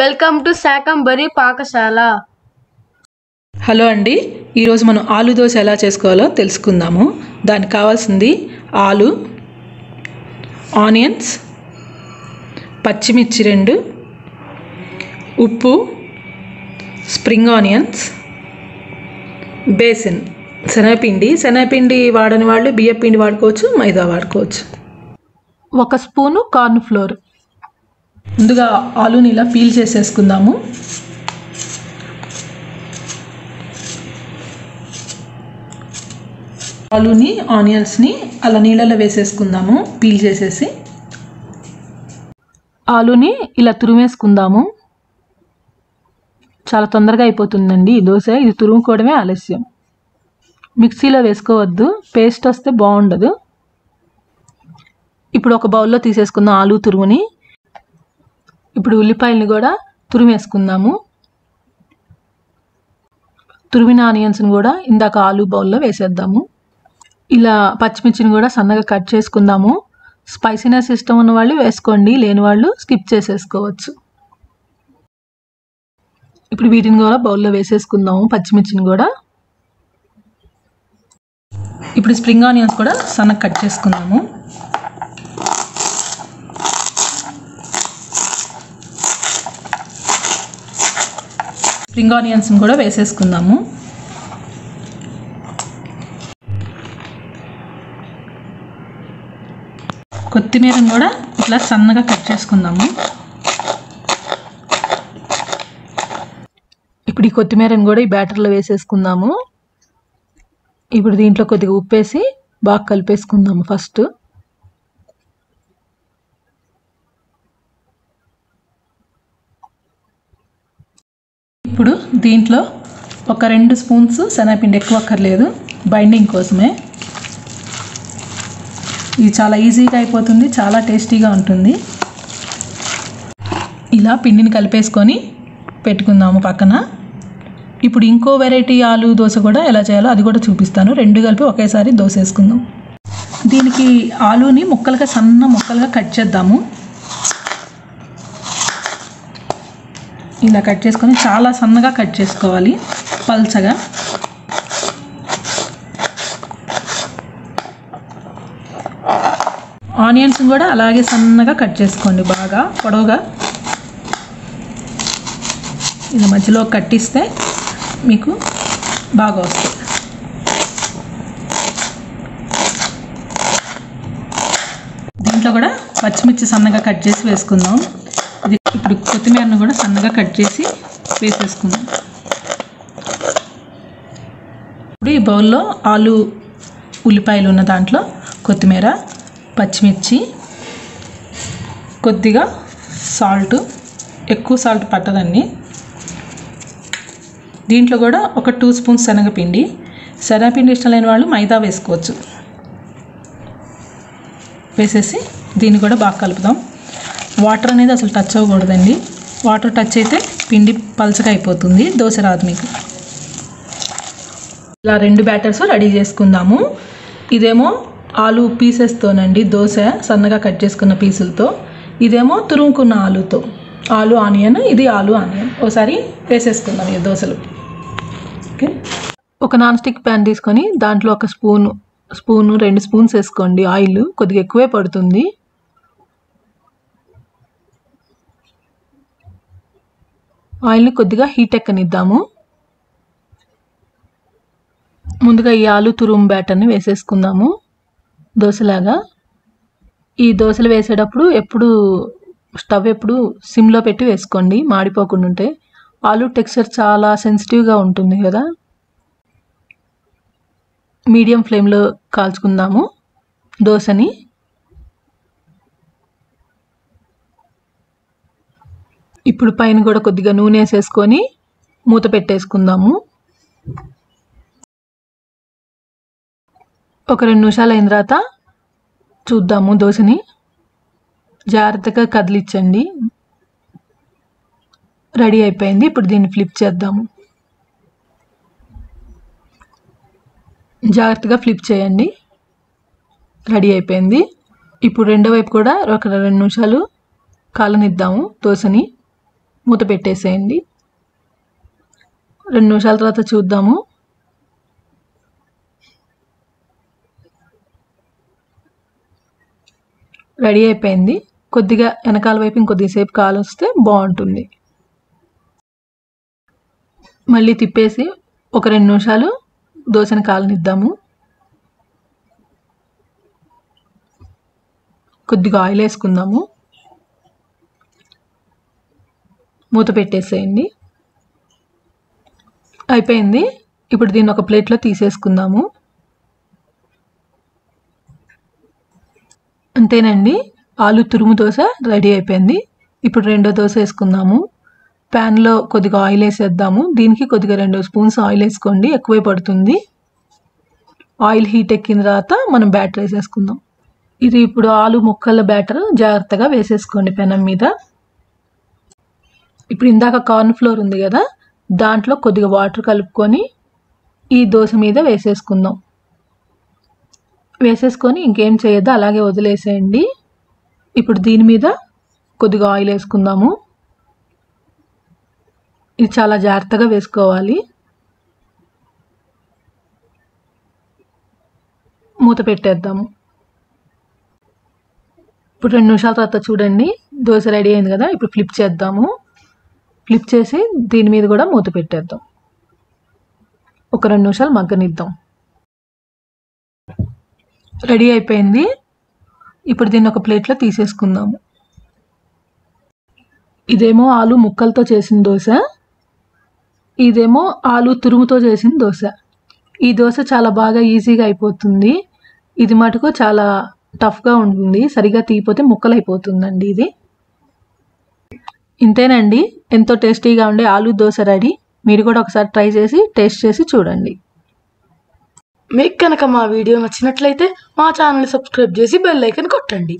Welcome to Shakambari Pakashala. Hello అండి ఈరోజు మనం ఆలు దోశ ఎలా చేసుకోవాలో తెలుసుకుందాము. దానికి కావాల్సింది ఆలు ఆనియన్స్ పచ్చిమిర్చి రెండు ఉప్పు స్ప్రింగ్ ఆనియన్స్ బేసిన్ శనగపిండి. శనగపిండి వాడని వాళ్ళు బియ్యపిండి వాడుకోవచ్చు మైదా వాడుకోవచ్చు. ఒక స్పూను కార్న్ ఫ్లోర్. ముందుగా ఆలుని ఇలా పీల్ చేసేసుకుందాము. ఆలుని ఆనియన్స్ని అలా నీళ్ళలో వేసేసుకుందాము పీల్ చేసేసి. ఆలూని ఇలా తురిమేసుకుందాము. చాలా తొందరగా అయిపోతుందండి ఈ దోశ ఇది తురుముకోవడమే ఆలస్యం. మిక్సీలో వేసుకోవద్దు పేస్ట్ వస్తే బాగుండదు. ఇప్పుడు ఒక బౌల్లో తీసేసుకుందాం ఆలు తురుముని ఇప్పుడు ఉల్లిపాయలని కూడా తురిమేసుకుందాము. తురిమిన ఆనియన్స్ని కూడా ఇందాక ఆలు బౌల్లో వేసేద్దాము. ఇలా పచ్చిమిర్చిని కూడా సన్నగా కట్ చేసుకుందాము. స్పైసీనెస్ ఇష్టం ఉన్న వాళ్ళు వేసుకోండి లేని వాళ్ళు స్కిప్ చేసేసుకోవచ్చు. ఇప్పుడు వీటిని కూడా బౌల్లో వేసేసుకుందాము పచ్చిమిర్చిని కూడా. ఇప్పుడు స్ప్రింగ్ ఆనియన్స్ కూడా సన్నగా కట్ చేసుకుందాము. స్ప్రింగ్ ఆనియన్స్ని కూడా వేసేసుకుందాము. కొత్తిమీరని కూడా ఇట్లా సన్నగా కట్ చేసుకుందాము. ఇప్పుడు ఈ కొత్తిమీరని కూడా ఈ బ్యాటర్లో వేసేసుకుందాము. ఇప్పుడు దీంట్లో కొద్దిగా ఉప్పేసి బాగా కలిపేసుకుందాము ఫస్ట్. ఇప్పుడు దీంట్లో ఒక రెండు స్పూన్స్ శనగపిండి ఎక్కువ అక్కర్లేదు. బైండింగ్ కోసమే. ఇది చాలా ఈజీగా అయిపోతుంది చాలా టేస్టీగా ఉంటుంది. ఇలా పిండిని కలిపేసుకొని పెట్టుకుందాము పక్కన. ఇప్పుడు ఇంకో వెరైటీ ఆలు దోశ కూడా ఎలా చేయాలో అది కూడా చూపిస్తాను. రెండు కలిపి ఒకేసారి దోశ వేసుకుందాం. దీనికి ఆలుని ముక్కలుగా సన్న ముక్కలుగా కట్ చేద్దాము. ఇలా కట్ చేసుకొని చాలా సన్నగా కట్ చేసుకోవాలి పల్చగా. ఆనియన్స్ కూడా అలాగే సన్నగా కట్ చేసుకోండి బాగా పొడవుగా. ఇలా మధ్యలో కట్టిస్తే మీకు బాగా వస్తుంది. దీంట్లో కూడా పచ్చిమిర్చి సన్నగా కట్ చేసి వేసుకుందాం. ఇది ఇప్పుడు కొత్తిమీరను కూడా సన్నగా కట్ చేసి వేసేసుకుందాం. ఇప్పుడు ఈ బౌల్లో ఆలు ఉల్లిపాయలు ఉన్న దాంట్లో కొత్తిమీర పచ్చిమిర్చి కొద్దిగా సాల్ట్ ఎక్కువ సాల్ట్ పట్టదండి. దీంట్లో కూడా ఒక టూ స్పూన్స్ శనగపిండి. శనగపిండి ఇష్టం లేని వాళ్ళు మైదా వేసుకోవచ్చు. వేసేసి దీన్ని కూడా బాగా కలుపుదాం. వాటర్ అనేది అసలు టచ్ అవ్వకూడదండి. వాటర్ టచ్ అయితే పిండి పలచగా అయిపోతుంది. దోశ రాదు మీకు. ఇలా రెండు బ్యాటర్స్ రెడీ చేసుకుందాము. ఇదేమో ఆలు పీసెస్తోనండి దోశ సన్నగా కట్ చేసుకున్న పీసులతో ఇదేమో తురుముకున్న ఆలుతో. ఆలు ఆనియన్ ఇది ఆలు ఆనియన్. ఒకసారి వేసేసుకుందాం ఈ దోశలు. ఓకే. ఒక నాన్ స్టిక్ ప్యాన్ తీసుకొని దాంట్లో ఒక స్పూను స్పూను రెండు స్పూన్స్ వేసుకోండి. ఆయిల్ కొద్దిగా ఎక్కువే పడుతుంది. ఆయిల్ని కొద్దిగా హీట్ ఎక్కనిద్దాము. ముందుగా ఈ ఆలు తురుము బ్యాటర్ని వేసేసుకుందాము. దోశలాగా. ఈ దోశలు వేసేటప్పుడు ఎప్పుడు స్టవ్ ఎప్పుడు సిమ్లో పెట్టి వేసుకోండి మాడిపోకుండా ఉంటే ఆలు టెక్స్చర్ చాలా సెన్సిటివ్గా ఉంటుంది కదా. మీడియం ఫ్లేమ్లో కాల్చుకుందాము. దోశని ఇప్పుడు పైన కూడా కొద్దిగా నూనె వేసేసుకొని మూత పెట్టేసుకుందాము. ఒక రెండు నిమిషాలు అయిన తర్వాత చూద్దాము దోశని. జాగ్రత్తగా కదిలించండి. రెడీ అయిపోయింది. ఇప్పుడు దీన్ని ఫ్లిప్ చేద్దాము. జాగ్రత్తగా ఫ్లిప్ చేయండి. రెడీ అయిపోయింది. ఇప్పుడు రెండో వైపు కూడా ఒక రెండు నిమిషాలు కాలనిద్దాము దోశని. మూత పెట్టేసేయండి. రెండు నిమిషాల తర్వాత చూద్దాము. రెడీ అయిపోయింది. కొద్దిగా వెనకాల వైపు ఇంకొద్దిసేపు కాలు వస్తే బాగుంటుంది. మళ్ళీ తిప్పేసి ఒక రెండు నిమిషాలు దోశని కాలనిద్దాము. కొద్దిగా ఆయిల్ వేసుకుందాము. మూత పెట్టేసేయండి. అయిపోయింది. ఇప్పుడు దీన్ని ఒక ప్లేట్లో తీసేసుకుందాము. అంతేనండి. ఆలు తురుము దోశ రెడీ అయిపోయింది. ఇప్పుడు రెండో దోశ వేసుకుందాము. ప్యాన్లో కొద్దిగా ఆయిల్ వేసేద్దాము. దీనికి కొద్దిగా రెండు స్పూన్స్ ఆయిల్ వేసుకోండి. ఎక్కువే పడుతుంది. ఆయిల్ హీట్ ఎక్కిన తర్వాత మనం బ్యాటర్ వేసేసుకుందాం. ఇది ఇప్పుడు ఆలు ముక్కల బ్యాటర్ జాగ్రత్తగా వేసేసుకోండి పెనం మీద. ఇప్పుడు ఇందాక కార్న్ ఫ్లోర్ ఉంది కదా దాంట్లో కొద్దిగా వాటర్ కలుపుకొని ఈ దోశ మీద వేసేసుకుందాం. వేసేసుకొని ఇంకేం చేయొద్దు అలాగే వదిలేసేయండి. ఇప్పుడు దీని మీద కొద్దిగా ఆయిల్ వేసుకుందాము. ఇది చాలా జాగ్రత్తగా వేసుకోవాలి. మూత పెట్టేద్దాము. ఇప్పుడు రెండు నిమిషాల తర్వాత చూడండి దోశ రెడీ అయింది కదా ఇప్పుడు ఫ్లిప్ చేద్దాము. ఫ్లిప్ చేసి దీని మీద కూడా మూత పెట్టేద్దాం. ఒక రెండు నిమిషాలు మగ్గనిద్దాం. రెడీ అయిపోయింది. ఇప్పుడు దీన్ని ఒక ప్లేట్లో తీసేసుకుందాము ఇదేమో ఆలు ముక్కలతో చేసిన దోశ. ఇదేమో ఆలు తురుముతో చేసిన దోశ. ఈ దోశ చాలా బాగా ఈజీగా అయిపోతుంది. ఇది మటుకు చాలా టఫ్గా ఉంటుంది. సరిగా తీయపోతే ముక్కలు అయిపోతుందండి ఇది. ఇంతేనండి. ఎంతో టేస్టీగా ఉండే ఆలూ దోశ రెడీ. మీరు కూడా ఒకసారి ట్రై చేసి టేస్ట్ చేసి చూడండి. మీకు కనుక మా వీడియో నచ్చినట్లయితే మా ఛానల్ సబ్స్క్రైబ్ చేసి బెల్ ఐకన్ కొట్టండి.